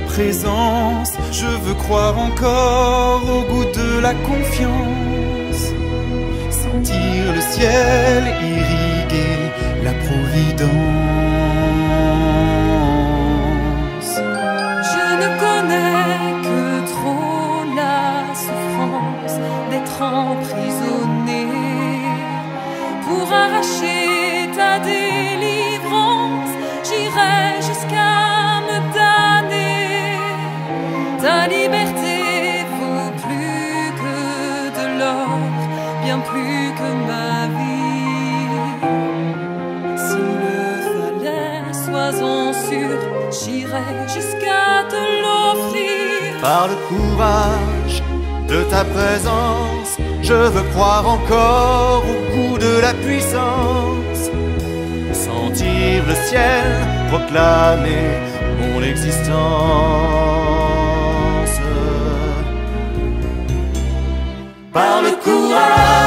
présence, je veux croire encore au goût de la confiance, sentir le ciel irriguer la providence. plus que ma vie. S'il le fallait, sois-en sûr, j'irai jusqu'à te l'offrir. Par le courage de ta présence, je veux croire encore au goût de la puissance. Sentir le ciel proclamer mon existence. Par le courage.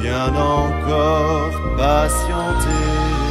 bien encore patienter.